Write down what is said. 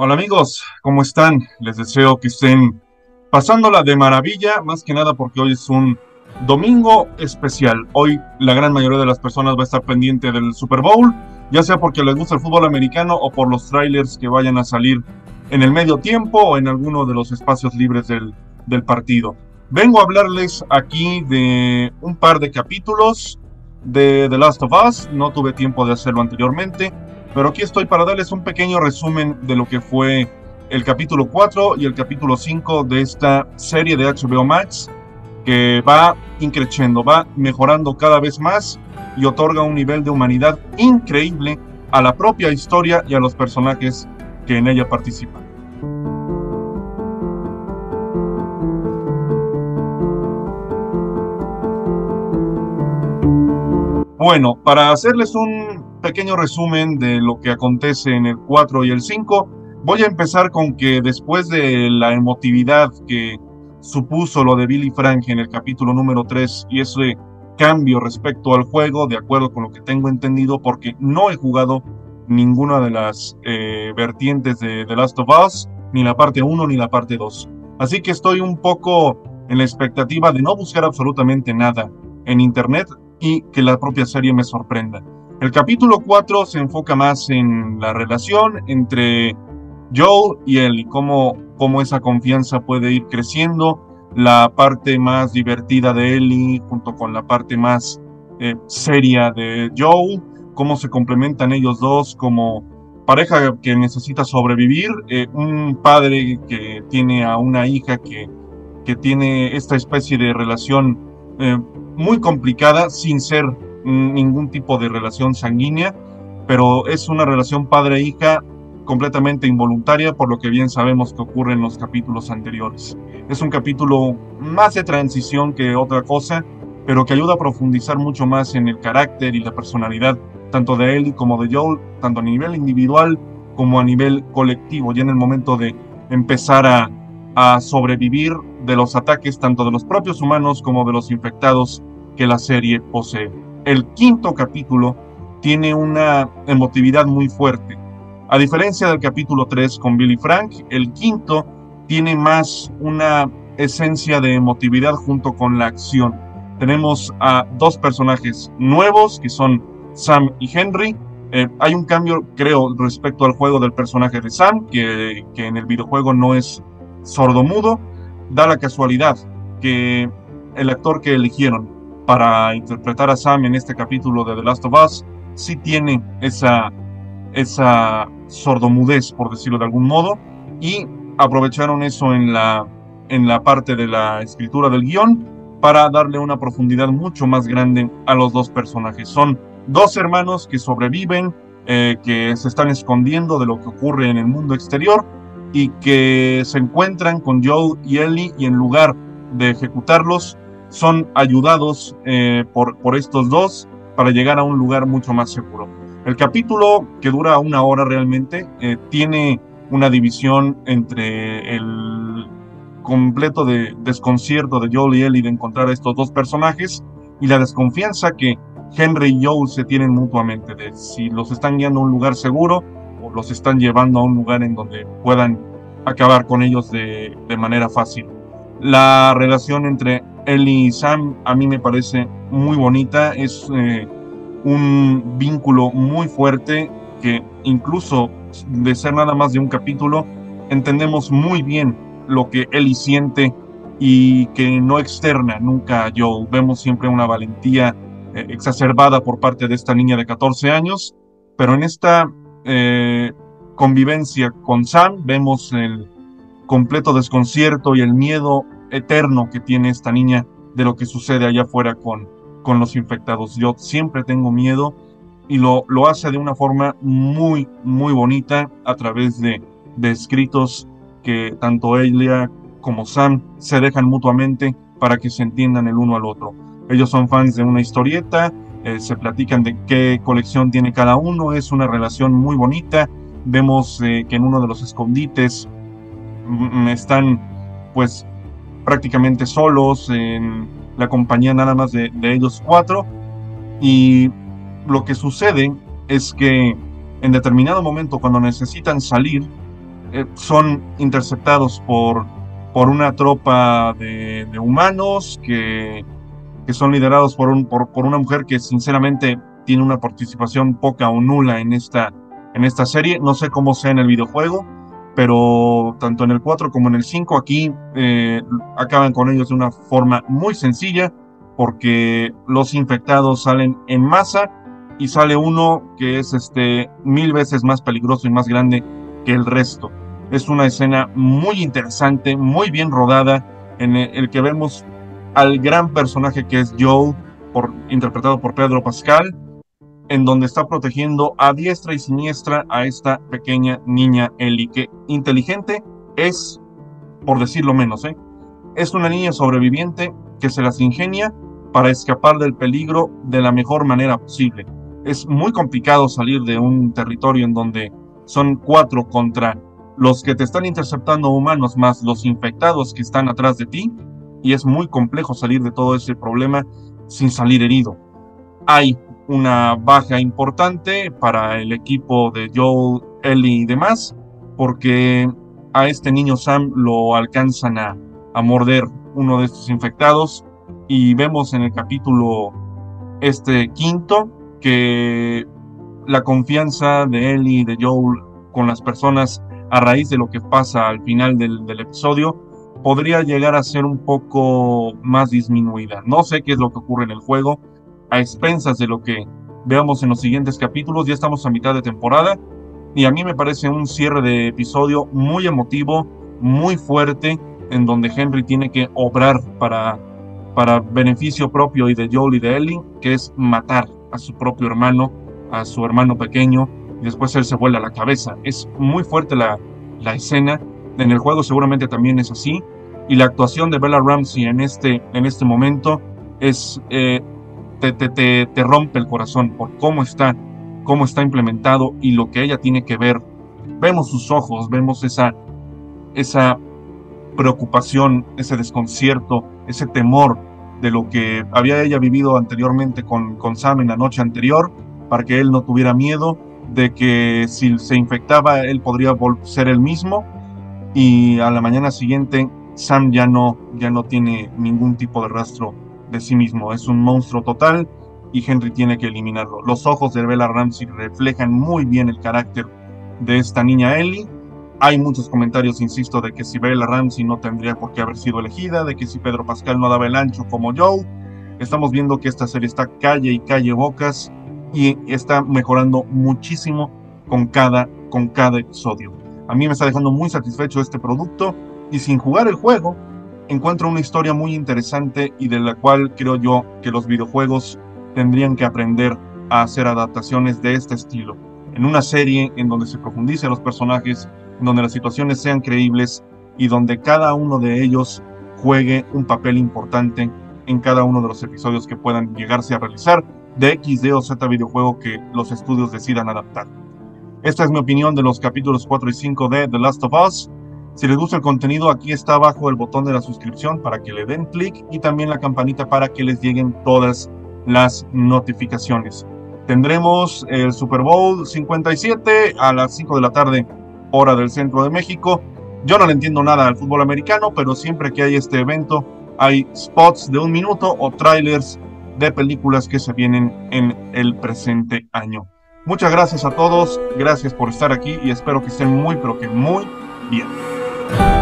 Hola amigos, ¿cómo están? Les deseo que estén pasándola de maravilla, más que nada porque hoy es un domingo especial. Hoy la gran mayoría de las personas va a estar pendiente del Super Bowl, ya sea porque les gusta el fútbol americano o por los trailers que vayan a salir en el medio tiempo o en alguno de los espacios libres del, del partido. Vengo a hablarles aquí de un par de capítulos de The Last of Us, no tuve tiempo de hacerlo anteriormente pero aquí estoy para darles un pequeño resumen de lo que fue el capítulo 4 y el capítulo 5 de esta serie de HBO Max, que va increciendo, va mejorando cada vez más y otorga un nivel de humanidad increíble a la propia historia y a los personajes que en ella participan. Bueno, para hacerles un pequeño resumen de lo que acontece en el 4 y el 5. Voy a empezar con que después de la emotividad que supuso lo de Billy Frank en el capítulo número 3 y ese cambio respecto al juego, de acuerdo con lo que tengo entendido, porque no he jugado ninguna de las eh, vertientes de The Last of Us, ni la parte 1 ni la parte 2. Así que estoy un poco en la expectativa de no buscar absolutamente nada en Internet y que la propia serie me sorprenda. El capítulo 4 se enfoca más en la relación entre Joel y él y cómo, cómo esa confianza puede ir creciendo, la parte más divertida de Ellie junto con la parte más eh, seria de Joel, cómo se complementan ellos dos como pareja que necesita sobrevivir, eh, un padre que tiene a una hija que, que tiene esta especie de relación eh, muy complicada sin ser ningún tipo de relación sanguínea, pero es una relación padre-hija completamente involuntaria, por lo que bien sabemos que ocurre en los capítulos anteriores. Es un capítulo más de transición que otra cosa, pero que ayuda a profundizar mucho más en el carácter y la personalidad tanto de Ellie como de Joel, tanto a nivel individual como a nivel colectivo, ya en el momento de empezar a, a sobrevivir de los ataques tanto de los propios humanos como de los infectados que la serie posee el quinto capítulo tiene una emotividad muy fuerte. A diferencia del capítulo 3 con Billy Frank, el quinto tiene más una esencia de emotividad junto con la acción. Tenemos a dos personajes nuevos que son Sam y Henry. Eh, hay un cambio, creo, respecto al juego del personaje de Sam, que, que en el videojuego no es sordomudo. Da la casualidad que el actor que eligieron para interpretar a Sam en este capítulo de The Last of Us, sí tiene esa, esa sordomudez, por decirlo de algún modo, y aprovecharon eso en la, en la parte de la escritura del guion para darle una profundidad mucho más grande a los dos personajes. Son dos hermanos que sobreviven, eh, que se están escondiendo de lo que ocurre en el mundo exterior y que se encuentran con Joe y Ellie y en lugar de ejecutarlos, son ayudados eh, por, por estos dos para llegar a un lugar mucho más seguro. El capítulo, que dura una hora realmente, eh, tiene una división entre el completo de desconcierto de Joel y Ellie de encontrar a estos dos personajes y la desconfianza que Henry y Joel se tienen mutuamente de si los están guiando a un lugar seguro o los están llevando a un lugar en donde puedan acabar con ellos de, de manera fácil. La relación entre Ellie y Sam a mí me parece muy bonita, es eh, un vínculo muy fuerte que incluso de ser nada más de un capítulo, entendemos muy bien lo que Ellie siente y que no externa nunca a Joel. Vemos siempre una valentía eh, exacerbada por parte de esta niña de 14 años, pero en esta eh, convivencia con Sam vemos el completo desconcierto y el miedo eterno que tiene esta niña de lo que sucede allá afuera con, con los infectados. Yo siempre tengo miedo y lo, lo hace de una forma muy, muy bonita a través de, de escritos que tanto ella como Sam se dejan mutuamente para que se entiendan el uno al otro. Ellos son fans de una historieta, eh, se platican de qué colección tiene cada uno, es una relación muy bonita. Vemos eh, que en uno de los escondites mm, mm, están pues prácticamente solos, en la compañía nada más de, ellos cuatro. Y lo que sucede es que en determinado momento, cuando necesitan salir, eh, son interceptados por, por una tropa de, humanos que, que, son liderados por, un, por, por, una mujer que sinceramente tiene una participación poca o nula en esta, en esta serie. No sé cómo sea en el videojuego, pero tanto en el 4 como en el 5 aquí eh, acaban con ellos de una forma muy sencilla porque los infectados salen en masa y sale uno que es este mil veces más peligroso y más grande que el resto. Es una escena muy interesante, muy bien rodada, en el, que vemos al gran personaje que es Joe, interpretado por Pedro Pascal, en donde está protegiendo a diestra y siniestra a esta pequeña niña Ellie, que inteligente es, por decirlo menos, ¿eh? es una niña sobreviviente que se las ingenia para escapar del peligro de la mejor manera posible. Es muy complicado salir de un territorio en donde son cuatro contra los que te están interceptando humanos más los infectados que están atrás de ti y es muy complejo salir de todo ese problema sin salir herido. Hay una baja importante para el equipo de Joel, Ellie y demás, porque a este niño Sam lo alcanzan a, a morder uno de estos infectados y vemos en el capítulo este quinto que la confianza de Ellie y de Joel con las personas a raíz de lo que pasa al final del, del, episodio podría llegar a ser un poco más disminuida. No sé qué es lo que ocurre en el juego, a expensas de lo que veamos en los siguientes capítulos. Ya estamos a mitad de temporada y a mí me parece un cierre de episodio muy emotivo, muy fuerte, en donde Henry tiene que obrar para, para beneficio propio y de Joel y de Ellie, que es matar a su propio hermano, a su hermano pequeño, y después él se vuelve a la cabeza. Es muy fuerte la, la escena. En el juego seguramente también es así. Y la actuación de Bella Ramsey en este, en este momento es eh, te, te, te, rompe el corazón por cómo está, cómo está implementado y lo que ella tiene que ver. Vemos sus ojos, vemos esa, esa preocupación, ese desconcierto, ese temor de lo que había ella vivido anteriormente con, con Sam en la noche anterior, para que él no tuviera miedo de que si se infectaba él podría ser el mismo y a la mañana siguiente Sam ya no, ya no tiene ningún tipo de rastro de sí mismo. Es un monstruo total y Henry tiene que eliminarlo. Los ojos de Bella Ramsey reflejan muy bien el carácter de esta niña Ellie. Hay muchos comentarios, insisto, de que si Bella Ramsey no tendría por qué haber sido elegida, de que si Pedro Pascal no daba el ancho como Joe. Estamos viendo que esta serie está calle y calle bocas y está mejorando muchísimo con cada, con cada episodio. A mí me está dejando muy satisfecho este producto y sin jugar el juego, encuentro una historia muy interesante y de la cual creo yo que los videojuegos tendrían que aprender a hacer adaptaciones de este estilo. En una serie en donde se profundice los personajes, en donde las situaciones sean creíbles y donde cada uno de ellos juegue un papel importante en cada uno de los episodios que puedan llegarse a realizar de X, D o Z videojuego que los estudios decidan adaptar. Esta es mi opinión de los capítulos 4 y 5 de The Last of Us. Si les gusta el contenido, aquí está abajo el botón de la suscripción para que le den clic y también la campanita para que les lleguen todas las notificaciones. Tendremos el Super Bowl 57 a las 5 de la tarde, hora del centro de México. Yo no le entiendo nada al fútbol americano, pero siempre que hay este evento hay spots de un minuto o trailers de películas que se vienen en el presente año. Muchas gracias a todos, gracias por estar aquí y espero que estén muy, pero que muy bien. Oh,